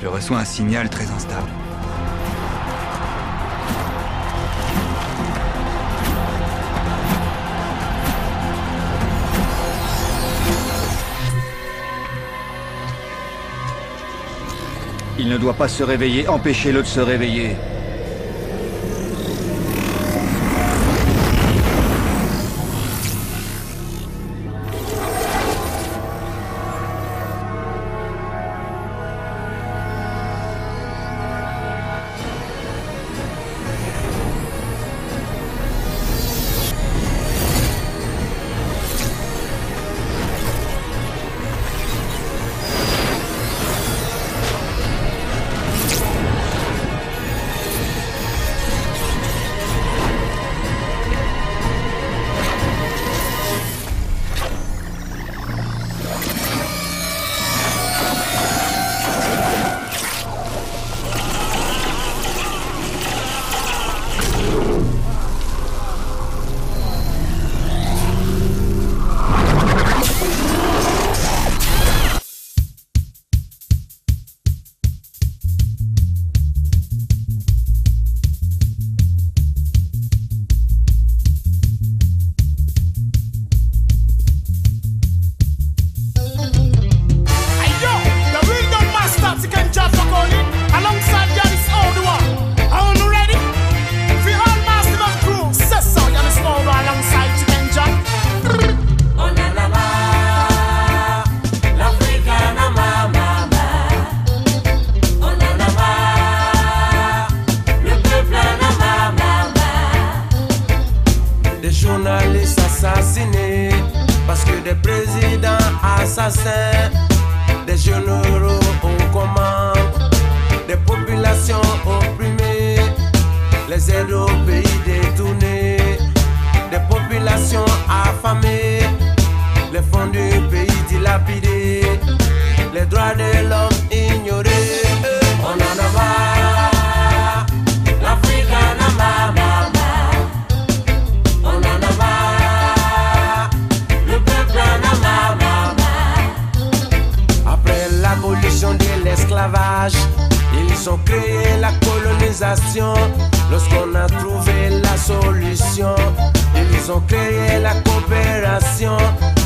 Je reçois un signal très instable. Il ne doit pas se réveiller, empêchez-le de se réveiller. plus assassiner. Parce que des présidents assassins, des généraux aux commandes, des populations opprimées, les aides au pays détournés, des populations affamées, les fonds du pays. Ils ont créé la colonisation lorsqu'on a trouvé la solution. Ils ont créé la coopération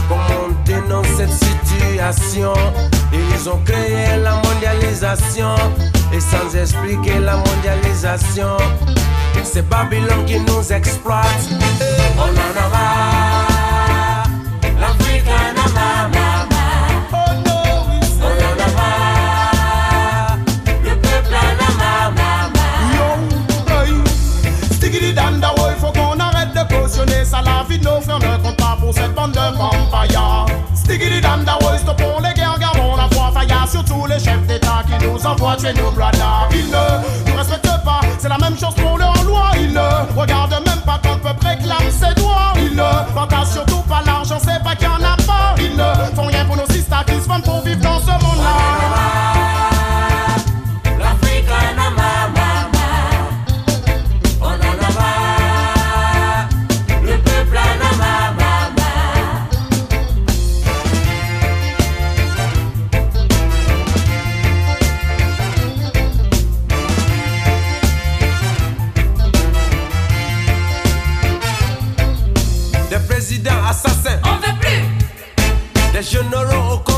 pour monter dans cette situation. Ils ont créé la mondialisation et sans expliquer la mondialisation, c'est Babylone qui nous exploite. On en aura. cette bande de vampires. Stiggy dam da West pour les guerres, gardons la foi. Faya sur tous les chefs d'État qui nous envoient tuer nos bladas. Ils ne nous respectent pas, c'est la même chose pour leur loi. Ils ne regardent même pas quand le peuple réclame ses droits. Ils ne partagent surtout pas l'argent, c'est pas qu'il y en a pas. Ils ne font rien pour nos sisters qui se pour Cause you know,